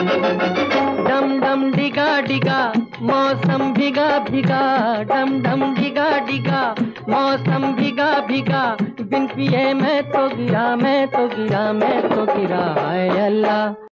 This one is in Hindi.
डम डम डिगा डिगा, मौसम भिगा भिगा। डम डम डिगा डिगा, मौसम भिगा भिगा। बिन पिए मैं तो गिरा, मैं तो गिरा, मैं तो गिरा। अल्लाह।